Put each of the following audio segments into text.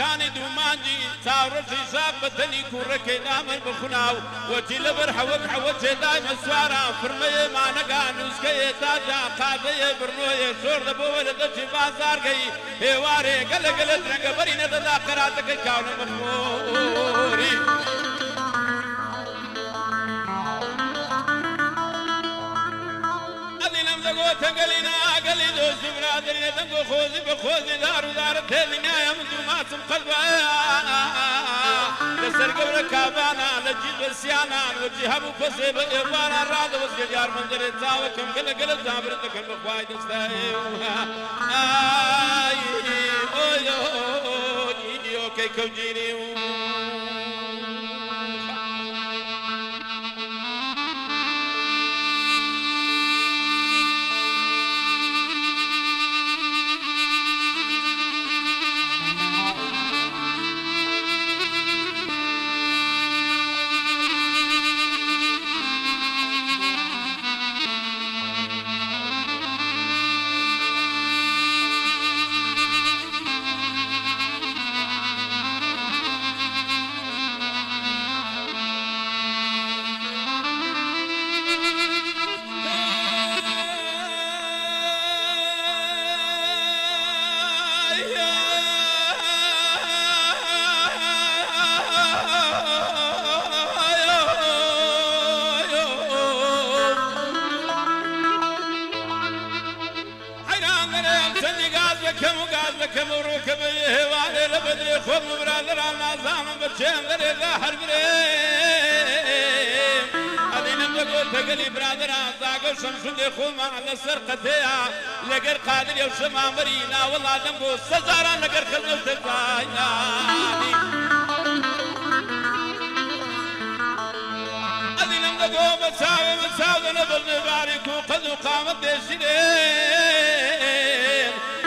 کانی دومانی تاڕژی زاب بەدەنی کوڕەکەی نامەر بخناو وەتی لەبەر حەوەک حەوە جێدای مەسوارە فرمەیە مانەگان نووسکەیە تاجا قادەیە برنۆیە زۆر لەبەوە لە دەچی بازارگەی هێوارێ گەلەگەلە درەنگە بەری نەدەدا قەراتەکەی کاونە بخۆری. تەگەلی برادرێ دەنگۆ خۆزی بە خۆزی دار و دارە تێنیایە من دوو ماچم قەلبە لەسەر گەورە کابانە لە جی بەسییانان وەجی هەموو کەسێ بە ئێوانە ڕادەوەست یار منجرێ چاوەکەم گەلە گەلە زابر دەکەن بەخوای دەستای ئۆکەی کەوجیری Kod mu birader anazamın bir çemleri zahar birim Adinem de gol pekeli birader azagı şamşun de kuma ala sar qatıya Leger qadir yavşım amirina Valladim bu sazaran leger kılmız tıkayna Adinem de gol mesavi mesavdını bulni bari Kukazu kamet deşire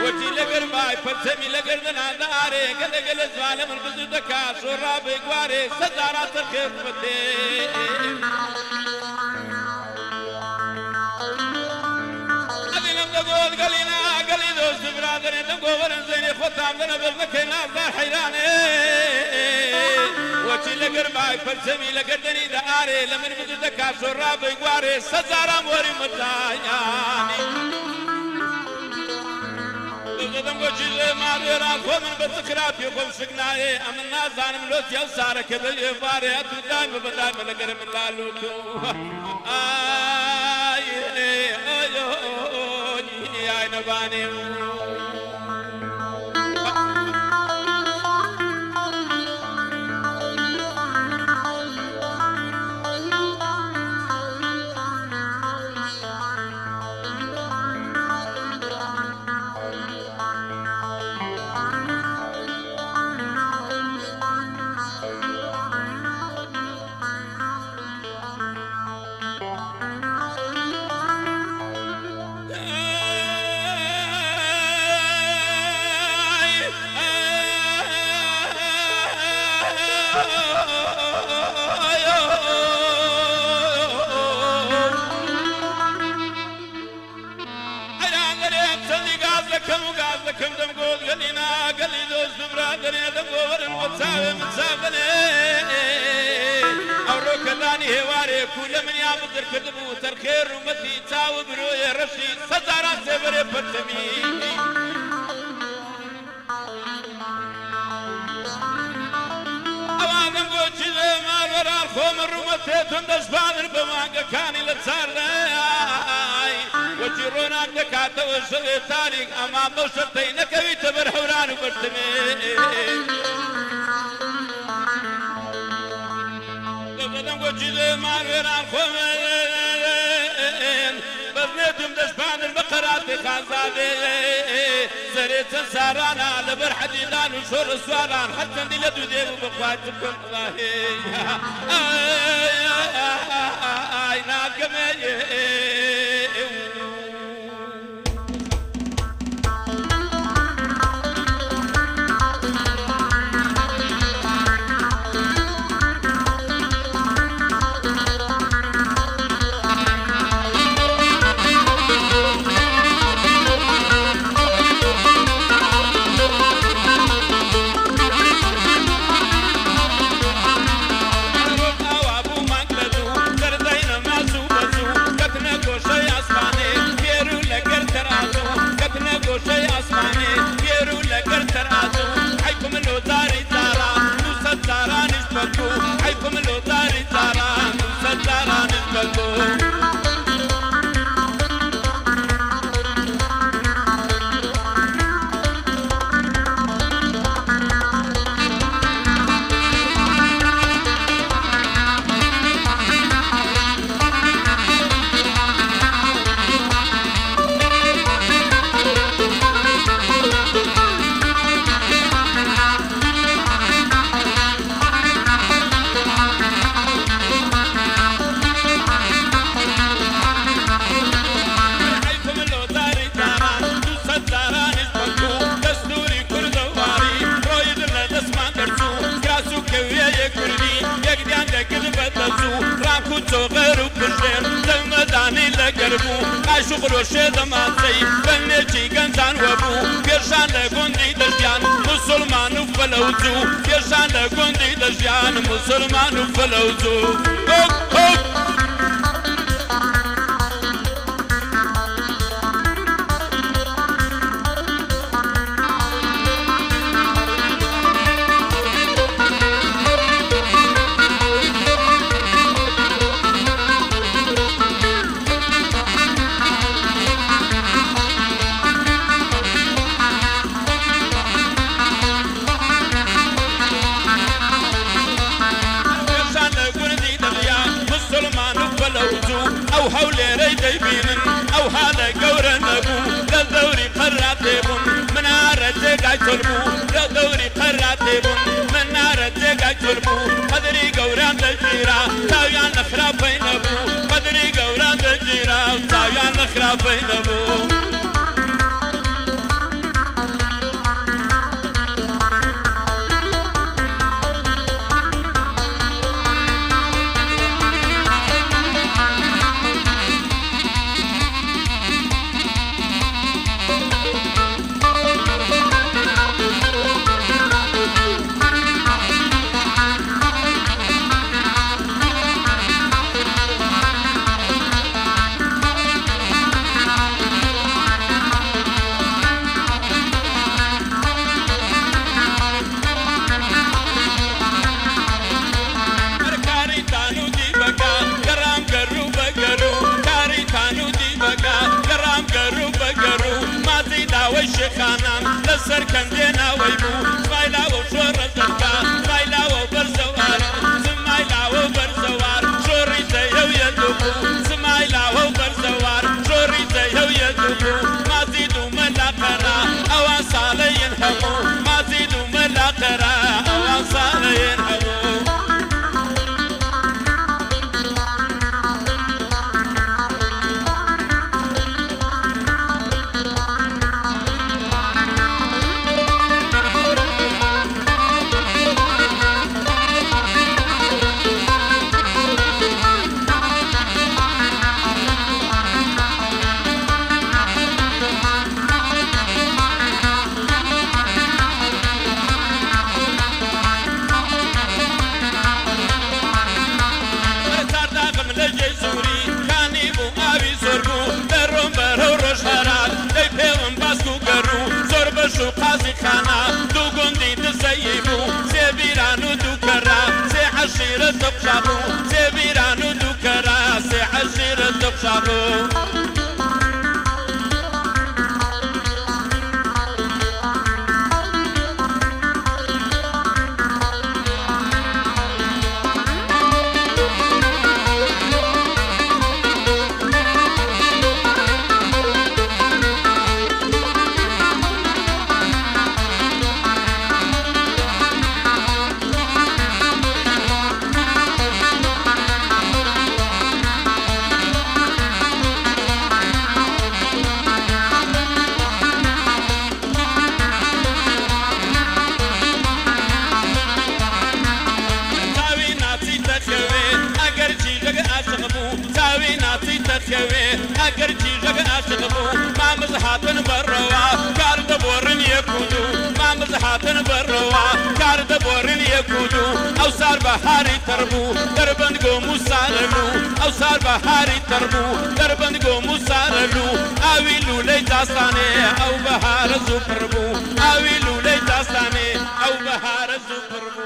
و قامەت دێشیرێ وەتی لەگەر مای پەرچەمی لەگەردن ئادارێ گەلەگە لە جوانە من بزوو دەکا شۆڕا بێگوارێ سەداراتە خێرمەتێ ئەدینم دەگۆت گەلینا گەلی دۆست برادرێ دەگۆوەرن زەینێ خۆتان دەنە بەڵنەکەی نازار حەیرانێ وەچی لەگەر مای پەرچەمی لەگەردنی دەئارێ لە من بزوو دەکا شۆڕا بێگوارێ سەزاران ዘደንጎችል ማርዮራት ሆምን በዝክራት የቆም ስግናዬ አምና ዛንም ሎት የብሳረ ከበል የባር ያትዳይ በበዳይ መለገር ምላሉት አይ አይነባኔው گەلی ناگەلی دۆست براگەێ دەگۆوەرن وە چاوێ مچابنێ ئەو ڕۆکەلانی هێوارێ کو لە منیا بزرکرد بوو تەرخێ ڕومەتی چاو برۆیە ڕەشی سەزاران سێبەرێ پەرتەمی ئەوانم بۆچی لێ ماوەران خۆمە ڕومەتێتون دەستبانر بە ماگەکانی لە چارە ڕۆناک دەکاتەوە شەوێ تاریک ئەما بەو شەرتەی نەکەویتە بەر هەوران و بەرتمێ دەدەم بۆچی ماڵوێران خۆمە بەرنێتم دەستبانر بە قەراتی خانزادێ سەرێ چەند سارانە لەبەر حەدیدان و شۆڕ سواران هەر چەندی لە دوو دێ و بخوات بکەم ئای بو عاشق روشه دمانسی بلنه چی گنزان و بو پیشان لگندی دجیان مسلمان و فلوزو پیشان لگندی دجیان مسلمان و فلوزو اوک اوک هەولێرەی دەیبینن ئەو هالە گەورە نەبوو لە دەوری قەراتێ بوون منارە جێگای تۆلبوو لە دەوری قەراتێ بوون منارە جێگای تۆلبوو قەدری گەوران دەگیرا تاویان لە خراپەی نەبوو قەدری گەوران سێ حەشیرە دەقشا بوو سێ بیران و دوو ያሽጥፉ ማመዝሃትን በረዋ ካልተቦርን የኩጁ ማመዝሃትን በረዋ ካልተቦርን የኩጁ አውሳር ባህሪ ተርቡ ደርበን ጎሙሳ ረሉ አውሳር ባህሪ ተርቡ ደርበን ጎሙሳ ረሉ አዊሉ ላይ ጃሳኔ አው ባህረ ዙ ቅርቡ አዊሉ ላይ ጃሳኔ አው ባህረ ዙ ቅርቡ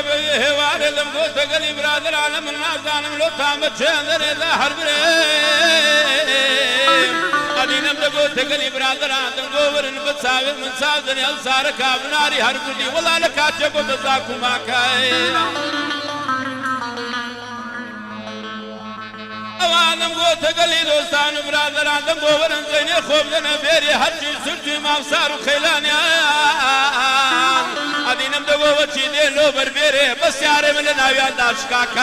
کە بە هێوارێ لەم گۆتەگەلی برادرانە من نازانم لۆ تامە چێنەرێدا هەربرێ. قەدینم لە گۆتەگەلی برادران دەگۆورن بە چاوێ من چاوزنی ئەل سارە کابناری هەرگوردی وڵا لە کاتێ بۆ بەزاکو ماکای ئەوانم گۆتەگەلی دۆستان و برادران دەم بۆ وەرن زەینێ خۆبدەنە فێری هەرچی سرجی ماوسار و خەیلانیا አዲንም ደጎበች ሌሎ በርቤሬ በስያሬ ምልናዊ አንዳሽካካ።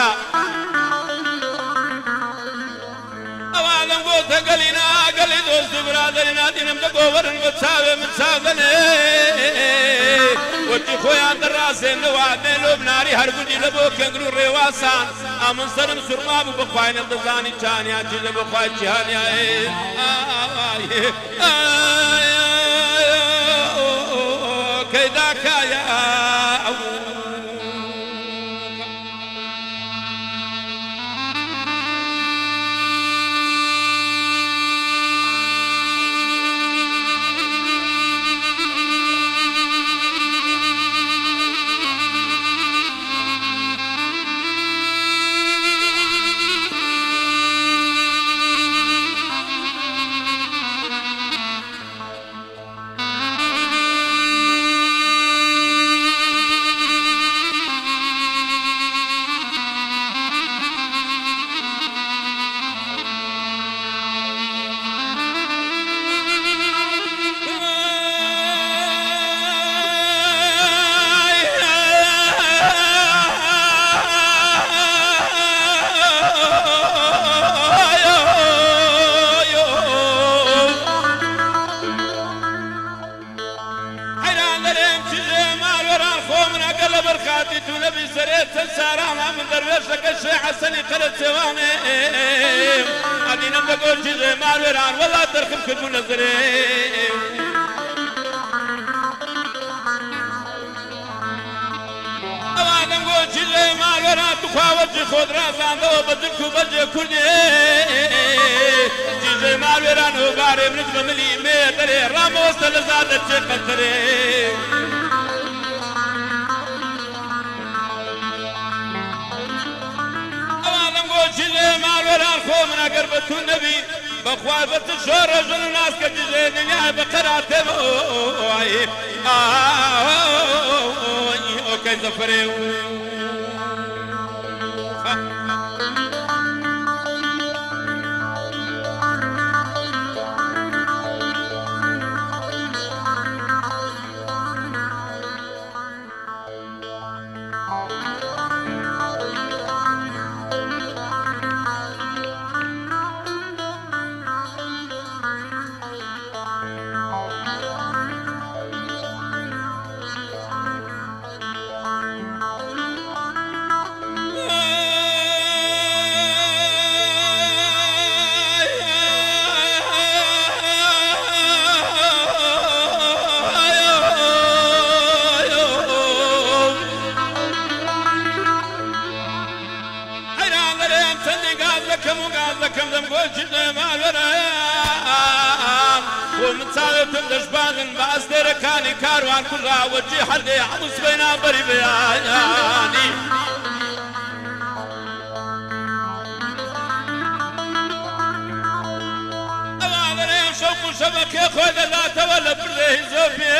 አዋለም ጎተ ገሊና ገሊቶስ ብራዘሪና ዲንም ደጎበርን በሳቤ ምንሳገነ ወጪ ኮያ ደራሴ ነዋ ሜሎም ናሪ ሀርጉዲ ለቦክ እንግሩ ሬዋሳን አምንሰንም ሱርማቡ በኳይነ በዛኒ ቻንያቺ ለበኳይ ቺሃንያዬ کەنگر و بارێ منت بە ملی مێ دەرێ ڕامەوەستە لە زادە چێ قەترێ جلێ ماڵوێران خۆ من ئەگەر بە تو نەبی بەخوا بە تو شۆڕە ژن و ناسکە جژێ دنیا بە قەراتێمە ئۆکەی زەفرێ و ومتساوتم دەشبانن بە ئەستێرەکانی کاروان کوڕاوەجی هەردێ هەموو سبەینا بەری بەیانی ئەوانەیە شەوق و شەبەکێ خۆی دەداتەوە لە بڕێ زۆپێ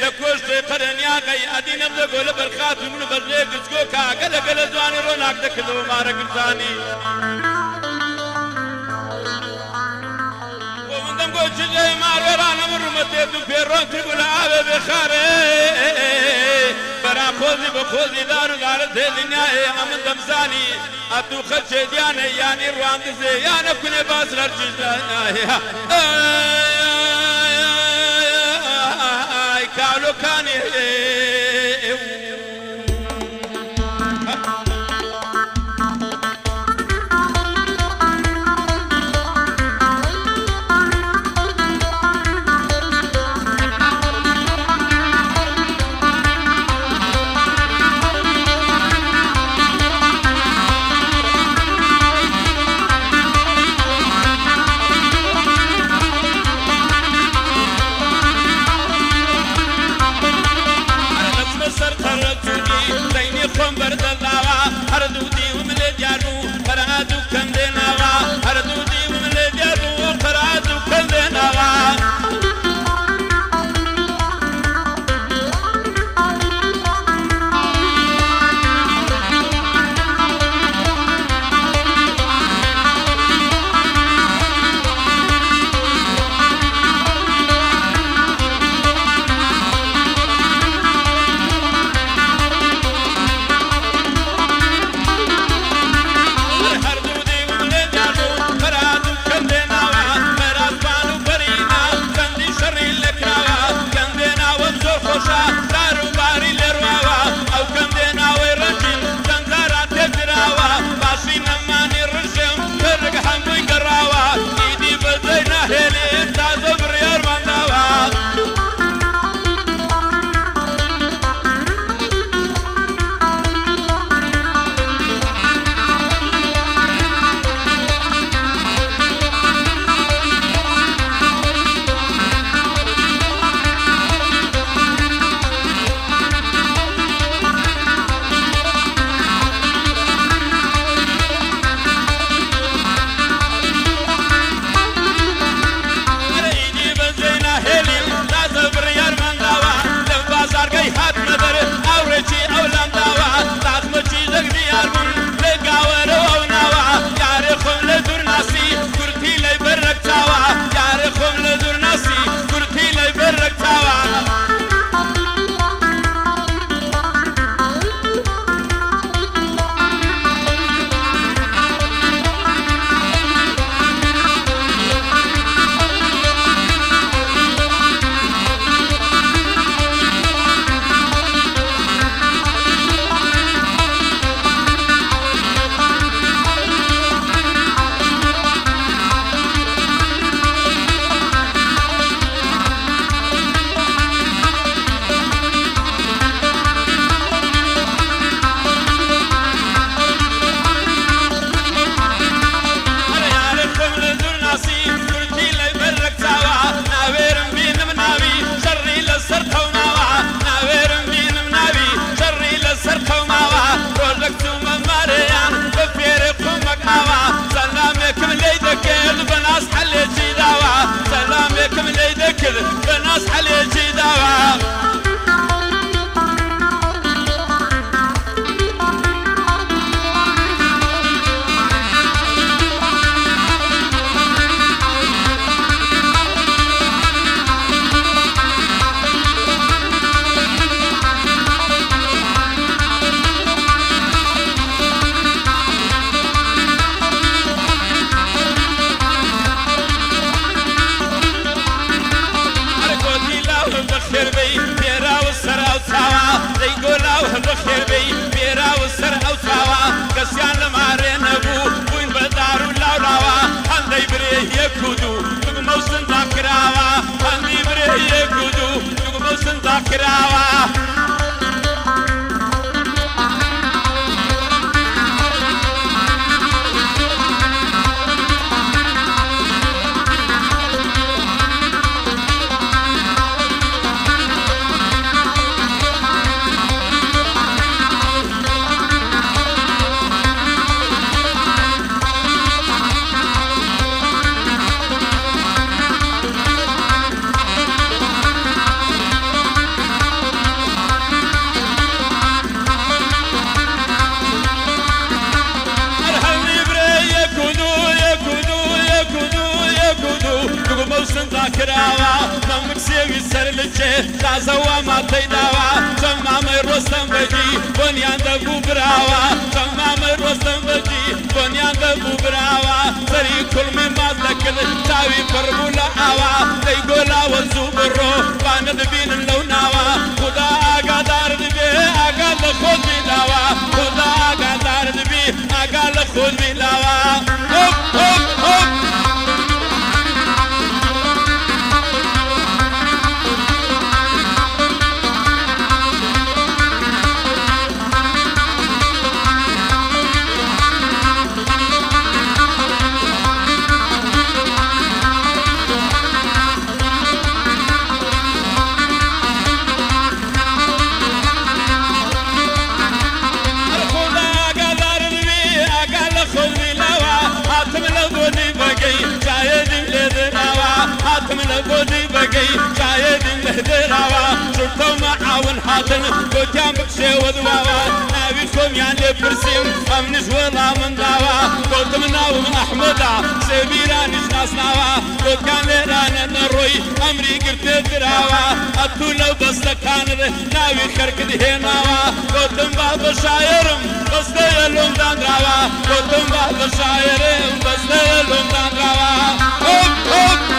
لە کۆشتێ قەرەنیاقەی ئەدینەم دەگۆ لە بەرخات من بەرێ گچگۆ کاگە لەگە لە جوانی ڕۆناک دەکردەوە مارە گرزانی. جلێ ماوێرانە ڕومەتێ و پێڕۆنتر بوو لە ئاوێ بێخارێ بەرا خۆزی بە خۆزی دار و دارە تێدنیاە ئەمن دەمزانی ئەتوو خەرچێ دیانە یانی ڕواندزێ یانە کونێ باز لەرجیدانە کاولۆکانی کراوە lacraba سەری کوڵمی ماز دەکرد چاوی پڕبوو لە ئاوا. دەی گۆلاوە زوو بڕۆ بانە دەبینن لەو ناوە خدا ئاگادار دەبێ ئاگا لە خۆت بیداوە خدا هاتن گوتیان بکشێوە دواوە. ناوی خۆمیان لێ پرسیم ئەم نژوەڵا من داوە. گوتم ناوم ئەحمەدا سێبیرانیش ناسناوە. گوتیان لێرانە نەڕۆی ئەمری گرتێ دراوە. ئەتوو لەو بەستەکانت ناوی خەرکرد هێناوە. گوتم با بە شاعرم بەستەیە لۆمدانراوە گوتم با بە شاعرم بەستەیە لۆمدانراوە هۆپ هۆپ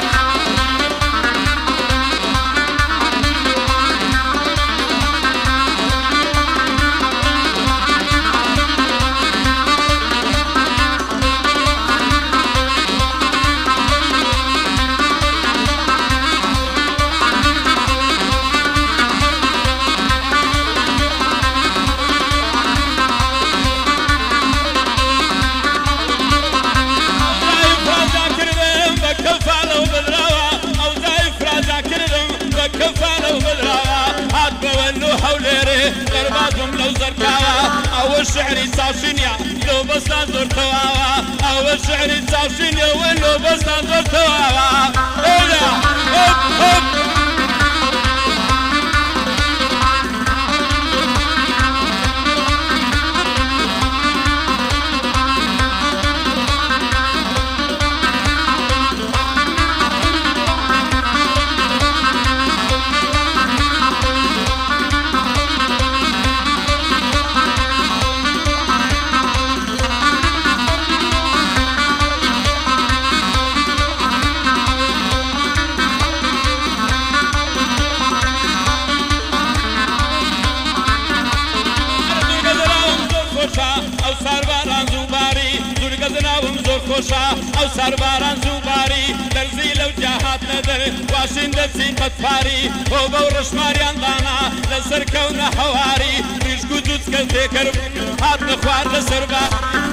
خۆشە ئەو سەرباران زووباری دەرزی لەو جاهات نەدەر واشین دەچین بەتپاری بۆ بەو ڕشماریان دانا لەسەر کەونە هەواری. ریشک و جوچکە تێکرد هات نەخوار لە سەربا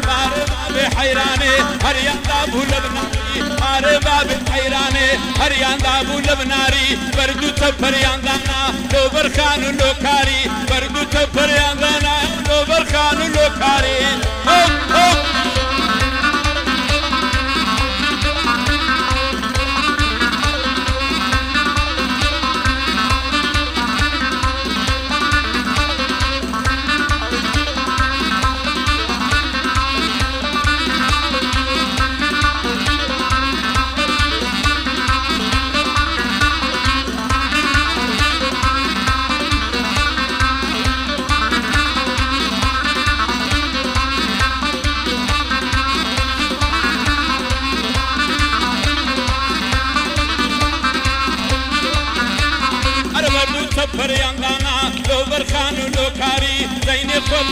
بارێ بابێ حەیرانێ هەریاندا بوو لە بناری. ئارێ بابێ حەیرانێ هەریاندا بوو لە بناری. بەردوو تەپەریاندانا لۆ بەرخان و لۆکاری. بەردوو تەپەریاندانا لۆ بەرخان و لۆکاری. هۆپ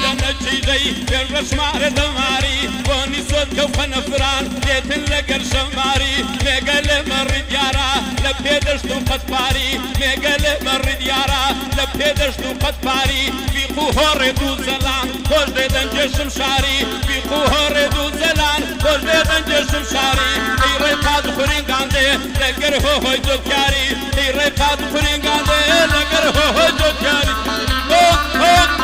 هۆپ ڕشمارە دەماری بۆنی سۆت کەوپە نەفران دێتن لەگەر شەماری مێگە لە مەڕی دیارە لە پێدەشت و قەتپاری مێگە لە مەڕی دیارە دەشت و قەتپاری بیق و هۆڕێت و زەلان خۆش دێدەن جێشم شاری بیق و هۆڕێت و زەلان خۆش دێدەن جێشم شاری ئەی ڕێ قاد خورینداندێ لەگەر هۆهۆی دۆکاری ئەی ڕێ قاد خورینداندێ لەگەر هۆهۆی دۆکاری هۆ هۆ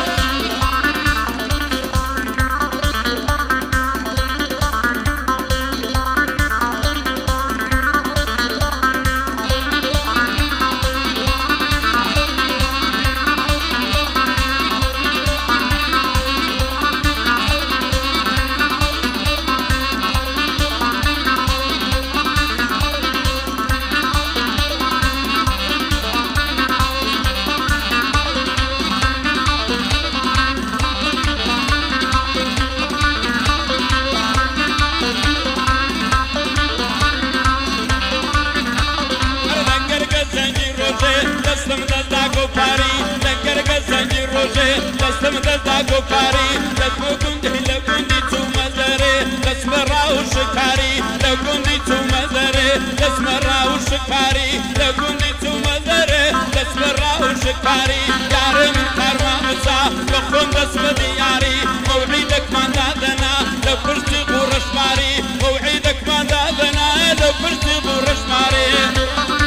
ڕۆژێ دەستم دەستا گۆپاری دەستمە گوندی لە گوندی چوومەزەرێ دەسمە ڕاو شکاری لە گوندی چوومەزەرێ دەسمە ڕاو شکاری لە گوندی چوومەزەرێ دەسمە ڕاو شکاری یارێ من کارمامەچا بە خۆم دەسمە دیاری۔ مەوعیدەکمان دادەنا لە پشتی قوڕەشماری مەوعیدەکمان دادەنا لە پشتی قوڕەشمارێ ڕشماری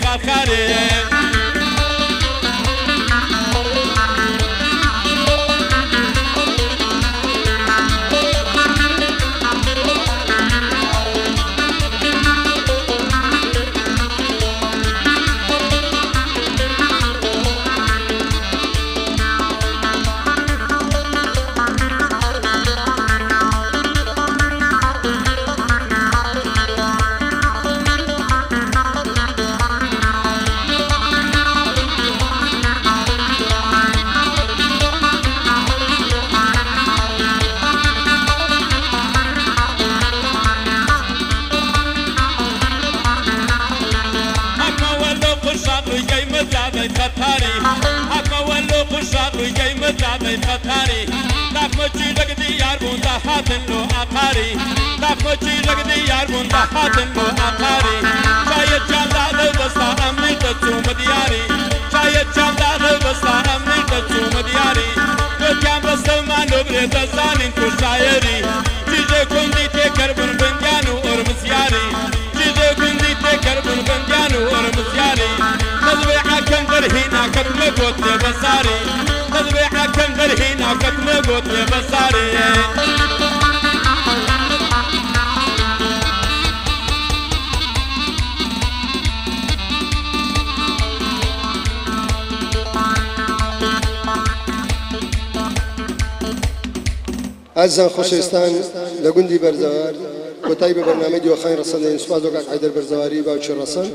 Ralph Cadet. بوسيني خارخاري خطاري حكما ولو قشاق ويجي متابي خطاري داك مجي لك ديار بوندا حاتن لو عقاري داك مجي لك ديار بوندا حاتن لو عقاري شايد جالا لبسا أمي تتسوم دياري شايد جالا لبسا أمي تتسوم دياري كتيان بسلمان نبري تزانين كشايري جيجي ناکەم نەگوت لێ بەساری دەبێ عکەم بەرهی ناکەم نەگوت لێ بەساری ئازان خۆشێستان لە گوندی بەرزەوار کۆتایی بە بەنامەی دیوەخانی ڕسەندەین سوپاز وکات حیدەر بەرزەواری باوچی ڕسەند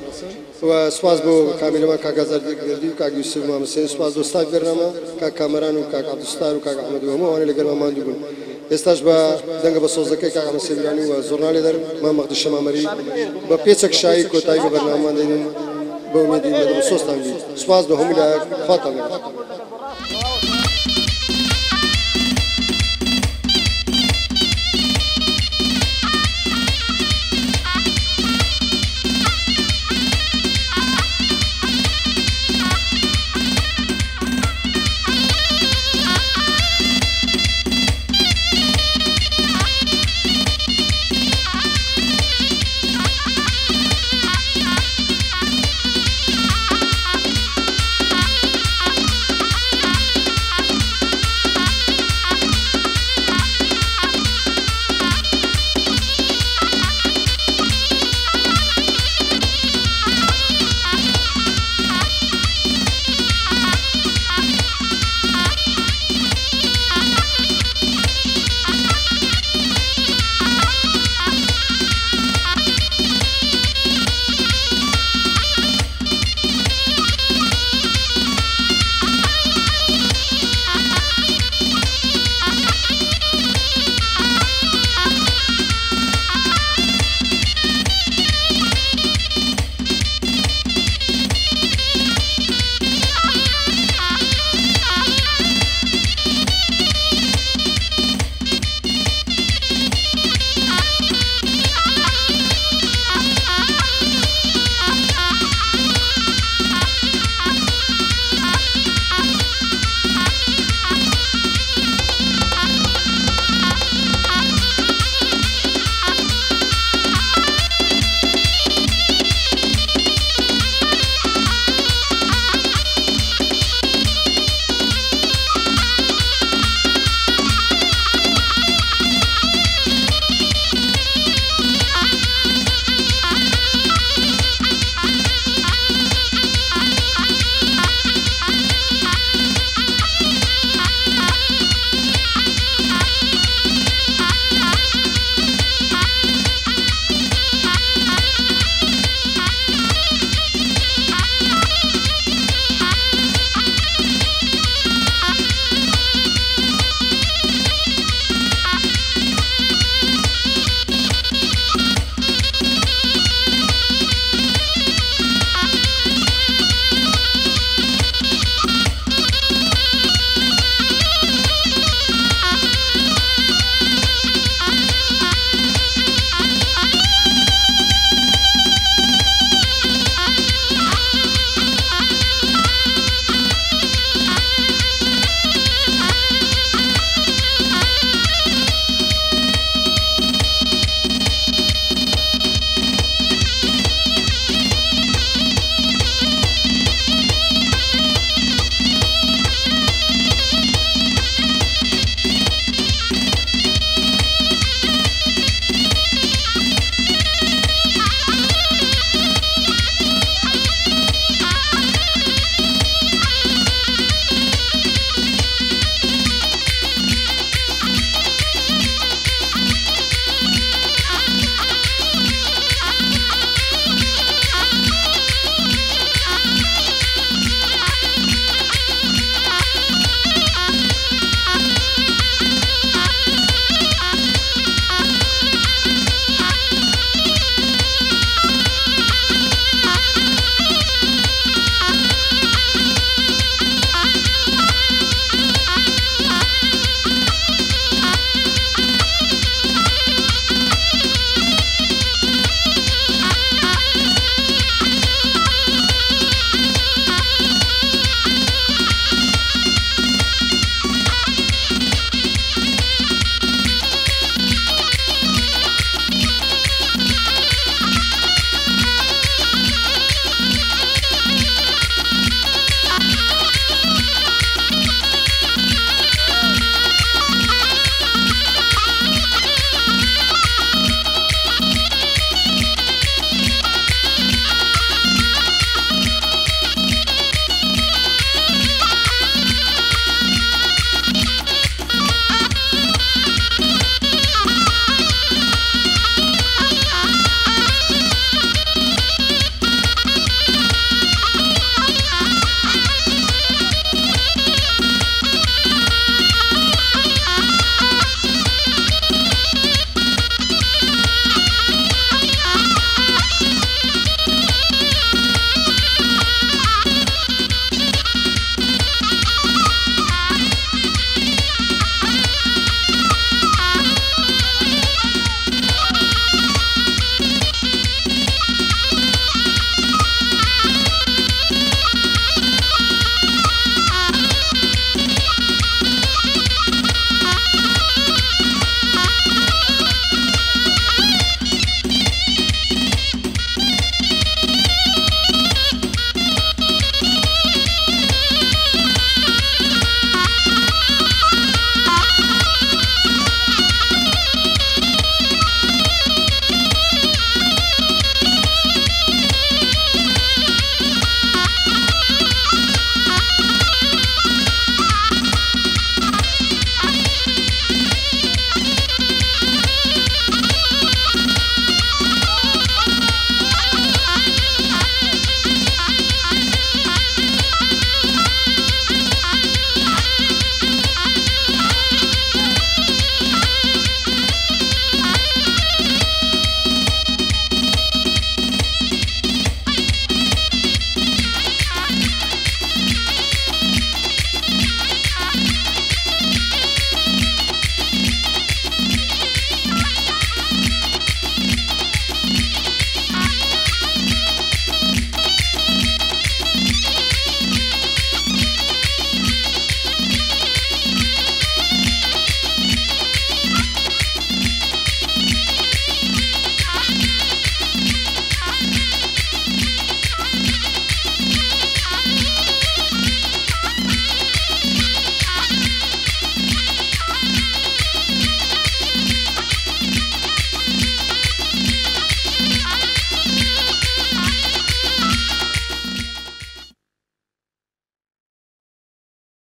و سپاس بو کاملما کاکا زردی کاک یوسف محمد حسین سپاس دوستا گرنما کاک کامران و کاک عبدالستار و کاک احمد و همه وانه لگر مامان دیگون استاش با دنگ با سوزدکی کاک احمد سیبرانی و زورنالی در ما مقدش شمامری با پیچک شایی کتایی برنامه دیدن با امیدی مدرسوستان بی سپاس دو همیلا خاتم